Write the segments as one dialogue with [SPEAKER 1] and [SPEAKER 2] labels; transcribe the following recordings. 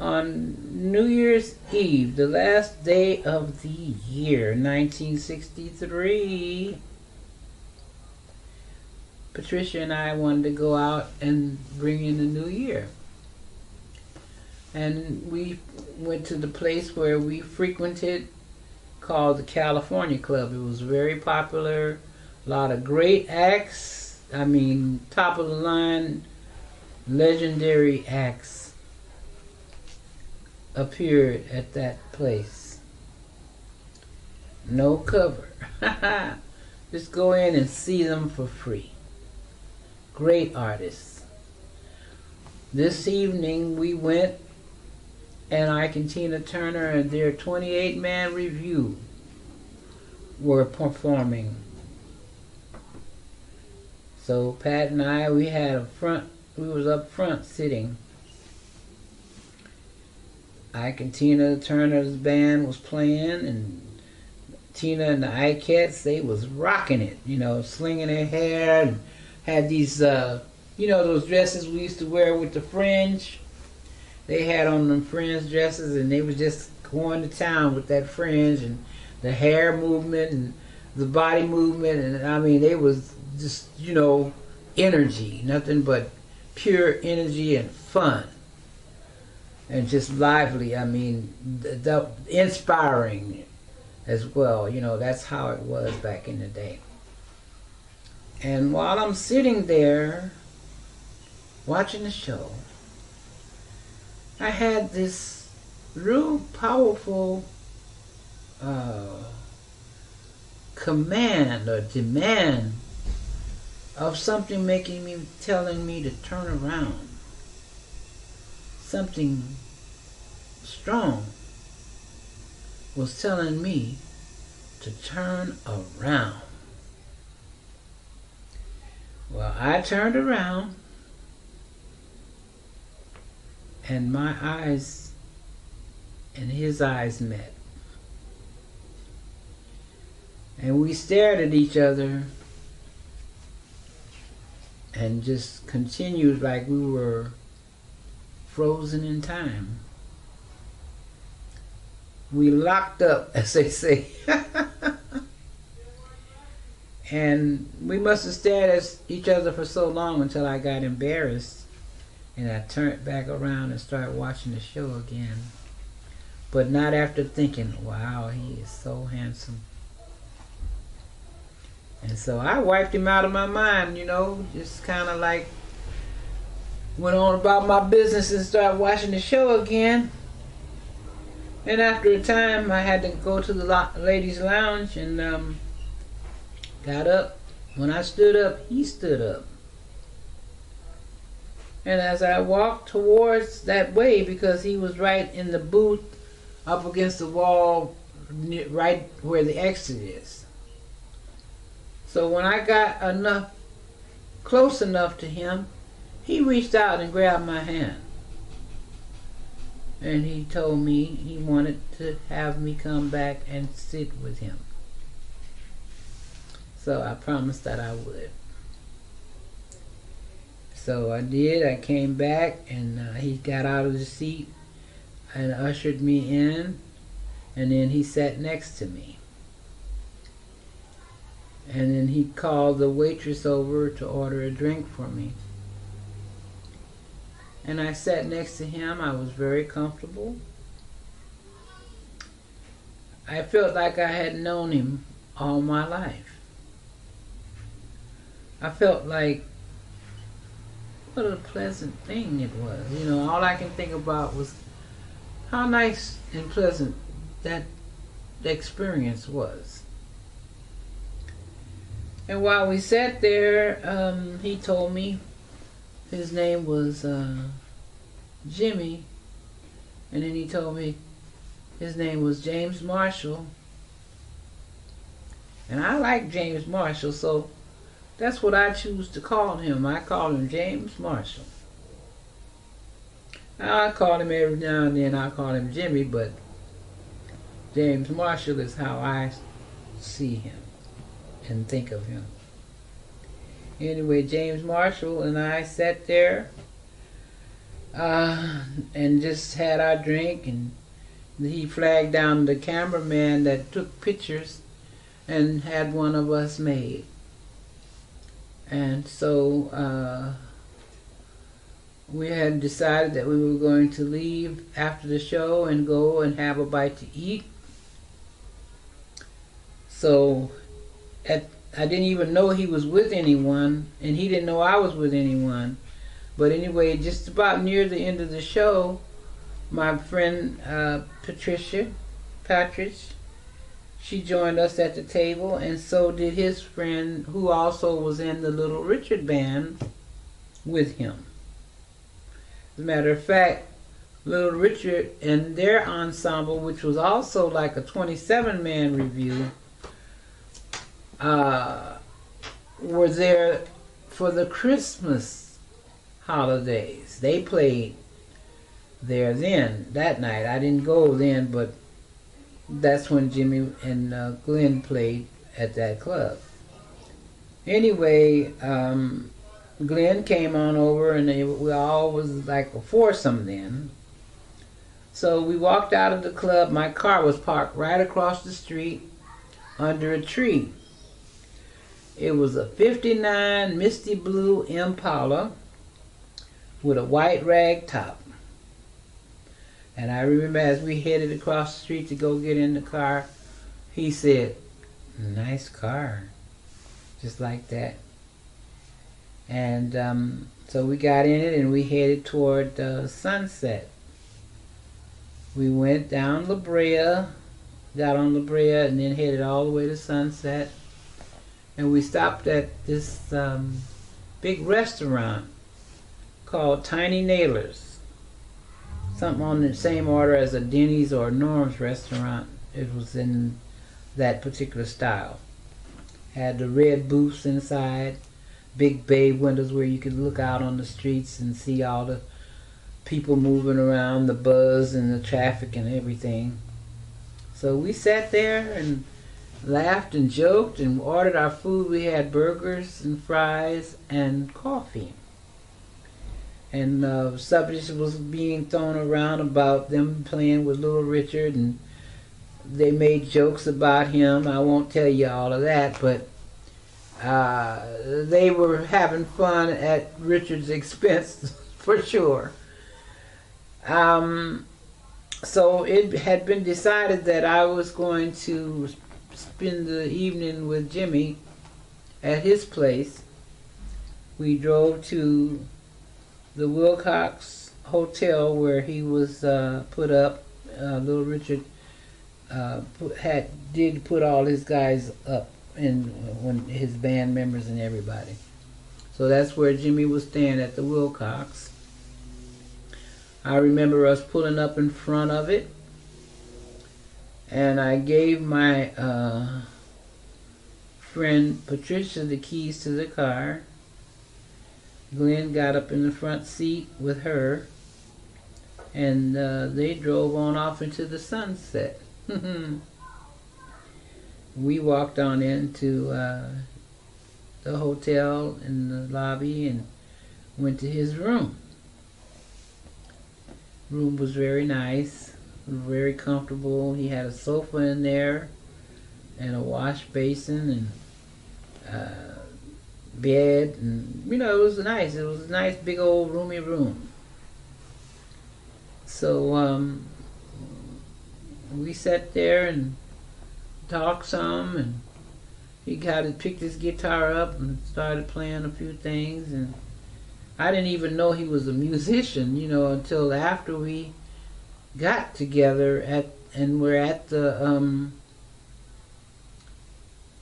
[SPEAKER 1] on New Year's Eve, the last day of the year, 1963, Patricia and I wanted to go out and bring in the new year. And we went to the place where we frequented called the California Club. It was very popular, a lot of great acts. I mean, top of the line, legendary acts appeared at that place. No cover. Just go in and see them for free. Great artists. This evening we went and Ike and Tina Turner and their 28 man revue were performing. So Pat and I, we had a front, we was up front sitting. Ike and Tina Turner's band was playing and Tina and the Ikettes, they was rocking it, you know, slinging their hair and had these, uh, you know, those dresses we used to wear with the fringe? They had on them fringe dresses and they was just going to town with that fringe and the hair movement and the body movement and I mean they was just you know energy nothing but pure energy and fun and just lively I mean the, the inspiring as well you know that's how it was back in the day and while I'm sitting there watching the show I had this real powerful uh, command or demand of something making me, telling me to turn around. Something strong was telling me to turn around. Well, I turned around and my eyes and his eyes met. And we stared at each other and just continued like we were frozen in time. We locked up, as they say. and we must have stared at each other for so long until I got embarrassed and I turned back around and started watching the show again. But not after thinking, wow, he is so handsome. And so I wiped him out of my mind, you know, just kind of like went on about my business and started watching the show again. And after a time, I had to go to the ladies' lounge and um, got up. When I stood up, he stood up. And as I walked towards that way, because he was right in the booth up against the wall, right where the exit is. So when I got enough, close enough to him, he reached out and grabbed my hand. And he told me he wanted to have me come back and sit with him. So I promised that I would. So I did. I came back and uh, he got out of the seat and ushered me in. And then he sat next to me. And then he called the waitress over to order a drink for me. And I sat next to him. I was very comfortable. I felt like I had known him all my life. I felt like what a pleasant thing it was. You know, all I can think about was how nice and pleasant that experience was. And while we sat there, um, he told me his name was uh, Jimmy, and then he told me his name was James Marshall. And I like James Marshall, so that's what I choose to call him. I call him James Marshall. I call him every now and then, I call him Jimmy, but James Marshall is how I see him and think of him. Anyway, James Marshall and I sat there uh, and just had our drink and he flagged down the cameraman that took pictures and had one of us made. And so uh, we had decided that we were going to leave after the show and go and have a bite to eat. So at, I didn't even know he was with anyone, and he didn't know I was with anyone. But anyway, just about near the end of the show, my friend uh, Patricia Patridge, she joined us at the table, and so did his friend, who also was in the Little Richard band with him. As a matter of fact, Little Richard and their ensemble, which was also like a 27 man revue, uh, were there for the Christmas holidays. They played there then that night. I didn't go then, but that's when Jimmy and uh, Glenn played at that club. Anyway, um, Glenn came on over, and they, we all was like a foursome then. So we walked out of the club. My car was parked right across the street under a tree. It was a 59 misty blue Impala with a white rag top. And I remember as we headed across the street to go get in the car, he said, nice car. Just like that. And um, so we got in it and we headed toward uh, sunset. We went down La Brea, got on La Brea, and then headed all the way to Sunset. And we stopped at this um, big restaurant called Tiny Naylor's. Something on the same order as a Denny's or Norm's restaurant. It was in that particular style. Had the red booths inside, big bay windows where you could look out on the streets and see all the people moving around, the buzz and the traffic and everything. So we sat there and laughed and joked and ordered our food. We had burgers and fries and coffee. And uh, subjects was being thrown around about them playing with Little Richard, and they made jokes about him. I won't tell you all of that, but uh, they were having fun at Richard's expense for sure. Um, so it had been decided that I was going to spend the evening with Jimmy at his place. We drove to the Wilcox Hotel where he was uh, put up. Uh, Little Richard uh, had did put all his guys up and when his band members and everybody. So that's where Jimmy was staying at the Wilcox. I remember us pulling up in front of it, and I gave my uh, friend Patricia the keys to the car. Glenn got up in the front seat with her, and uh, they drove on off into the sunset. we walked on into uh, the hotel in the lobby and went to his room room was very nice, very comfortable. He had a sofa in there and a wash basin and uh, bed, and you know it was nice. It was a nice, big old roomy room. So um, we sat there and talked some, and he got to picked his guitar up and started playing a few things and I didn't even know he was a musician, you know, until after we got together at and we're at the um,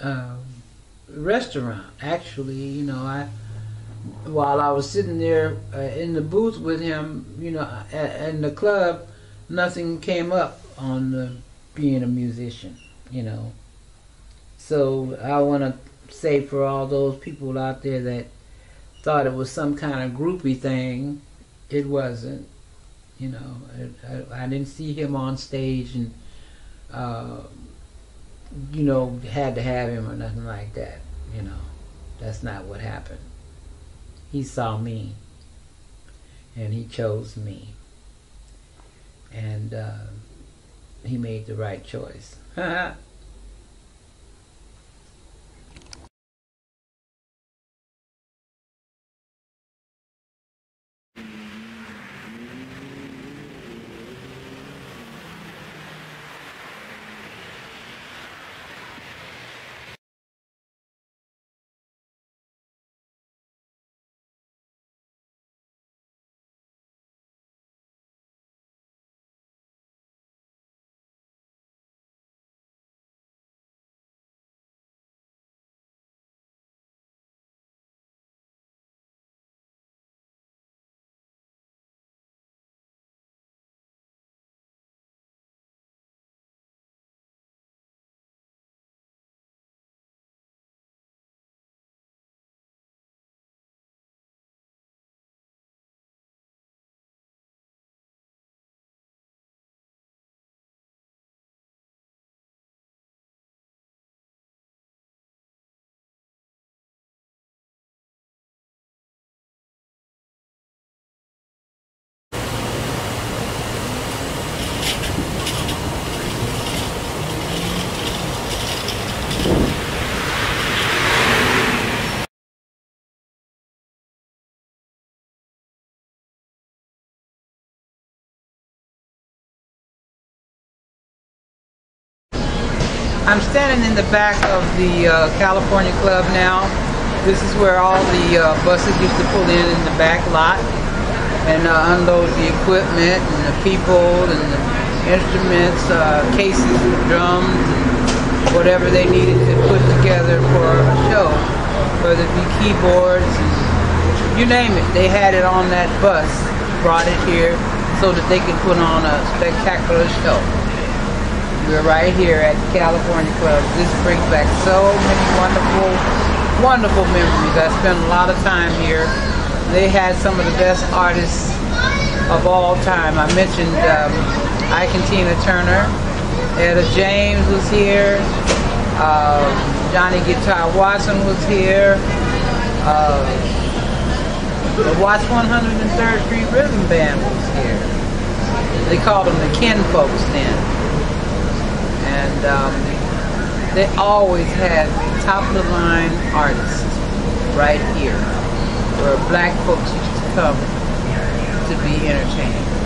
[SPEAKER 1] uh, restaurant. Actually, you know, I while I was sitting there uh, in the booth with him, you know, at, in the club, nothing came up on the, being a musician, you know. So I want to say for all those people out there that thought it was some kind of groupie thing. It wasn't. You know, I, I didn't see him on stage and, uh, you know, had to have him or nothing like that. You know, that's not what happened. He saw me. and he chose me. And uh, he made the right choice. I'm standing in the back of the uh, California Club now. This is where all the uh, buses used to pull in in the back lot and uh, unload the equipment and the people and the instruments, uh, cases, drums, and whatever they needed to put together for a show. Whether it be keyboards, you name it, they had it on that bus, brought it here so that they could put on a spectacular show. We're right here at the California Club. This brings back so many wonderful, wonderful memories. I spent a lot of time here. They had some of the best artists of all time. I mentioned um, Ike and Tina Turner. Etta James was here. Uh, Johnny Guitar Watson was here. Uh, the Watts 103rd Street Rhythm Band was here. They called them the Ken folks then and um, they always had top of the line artists right here where black folks used to come to be entertained.